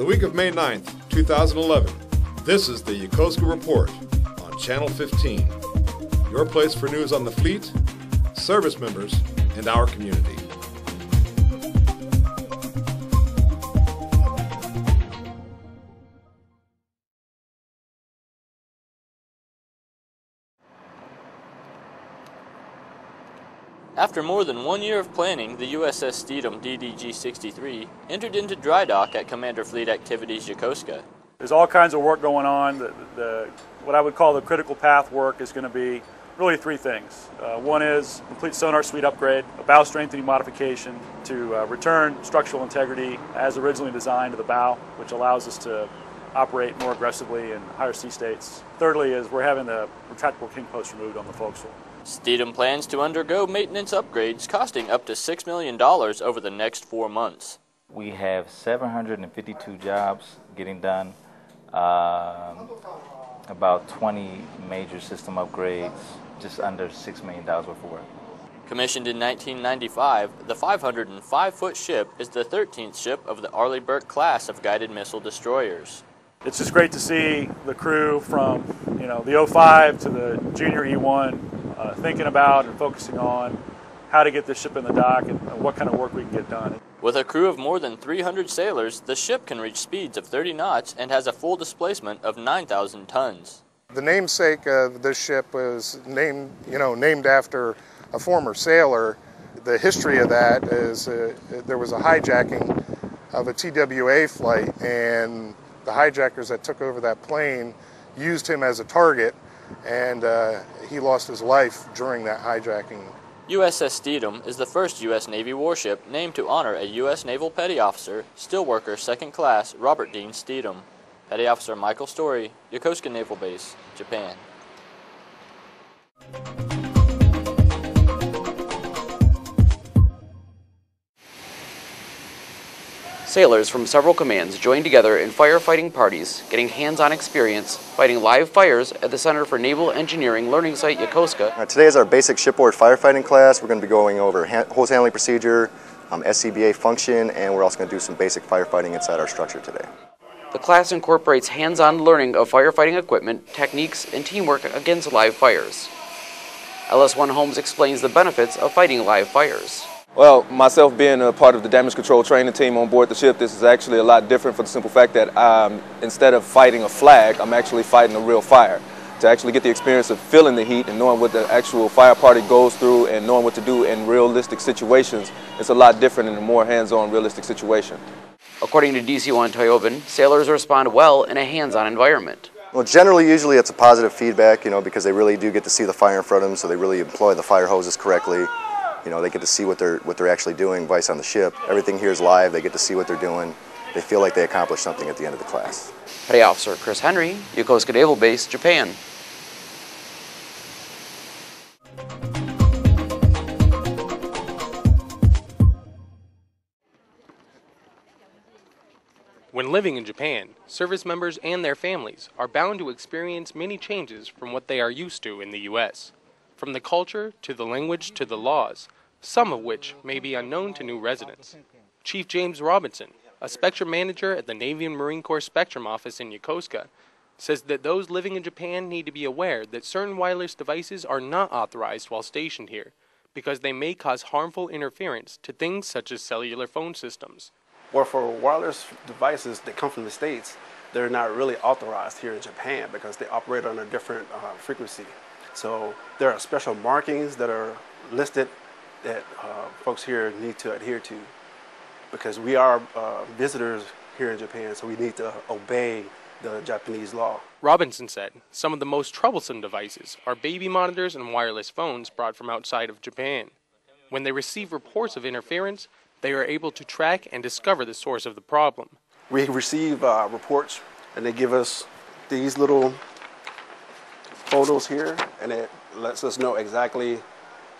the week of May 9th, 2011, this is the Yokosuka Report on Channel 15, your place for news on the fleet, service members, and our community. After more than one year of planning, the USS Stethem DDG-63 entered into dry dock at Commander Fleet Activities Yokosuka. There's all kinds of work going on. The, the, what I would call the critical path work is going to be really three things. Uh, one is complete sonar suite upgrade, a bow strengthening modification to uh, return structural integrity as originally designed to the bow, which allows us to operate more aggressively in higher sea states. Thirdly is we're having the retractable king post removed on the forecastle. Stethem plans to undergo maintenance upgrades costing up to $6 million over the next four months. We have 752 jobs getting done, uh, about 20 major system upgrades, just under $6 million worth of work. Commissioned in 1995, the 505 foot ship is the 13th ship of the Arleigh Burke class of guided missile destroyers. It's just great to see the crew from you know the 05 to the junior E1 uh, thinking about and focusing on how to get this ship in the dock and what kind of work we can get done. With a crew of more than 300 sailors, the ship can reach speeds of 30 knots and has a full displacement of 9,000 tons. The namesake of this ship was named, you know, named after a former sailor. The history of that is uh, there was a hijacking of a TWA flight, and the hijackers that took over that plane used him as a target and uh, he lost his life during that hijacking. USS Stethem is the first U.S. Navy warship named to honor a U.S. Naval Petty Officer, Steelworker Second Class Robert Dean Stethem. Petty Officer Michael Story, Yokosuka Naval Base, Japan. Sailors from several commands joined together in firefighting parties, getting hands-on experience fighting live fires at the Center for Naval Engineering Learning Site Yokosuka. Uh, today is our basic shipboard firefighting class. We're going to be going over hose handling procedure, um, SCBA function, and we're also going to do some basic firefighting inside our structure today. The class incorporates hands-on learning of firefighting equipment, techniques, and teamwork against live fires. LS1 Holmes explains the benefits of fighting live fires. Well, myself being a part of the damage control training team on board the ship, this is actually a lot different for the simple fact that um, instead of fighting a flag, I'm actually fighting a real fire. To actually get the experience of feeling the heat and knowing what the actual fire party goes through and knowing what to do in realistic situations, it's a lot different in a more hands-on realistic situation. According to DC-1 Toyobin, sailors respond well in a hands-on environment. Well, generally, usually it's a positive feedback, you know, because they really do get to see the fire in front of them, so they really employ the fire hoses correctly. You know, they get to see what they're what they're actually doing, vice on the ship. Everything here is live. They get to see what they're doing. They feel like they accomplished something at the end of the class. Petty Officer Chris Henry, Yokosuka Naval Base, Japan. When living in Japan, service members and their families are bound to experience many changes from what they are used to in the U.S from the culture to the language to the laws, some of which may be unknown to new residents. Chief James Robinson, a spectrum manager at the Navy and Marine Corps Spectrum Office in Yokosuka, says that those living in Japan need to be aware that certain wireless devices are not authorized while stationed here because they may cause harmful interference to things such as cellular phone systems. Well, for wireless devices that come from the States, they're not really authorized here in Japan because they operate on a different uh, frequency. So there are special markings that are listed that uh, folks here need to adhere to because we are uh, visitors here in Japan, so we need to obey the Japanese law. Robinson said some of the most troublesome devices are baby monitors and wireless phones brought from outside of Japan. When they receive reports of interference, they are able to track and discover the source of the problem. We receive uh, reports and they give us these little photos here and it lets us know exactly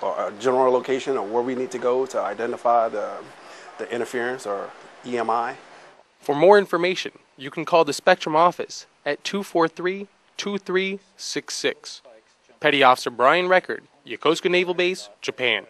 a general location or where we need to go to identify the, the interference or EMI. For more information, you can call the Spectrum office at 243 2366. Petty Officer Bryan Reckard, Yokosuka Naval Base, Japan.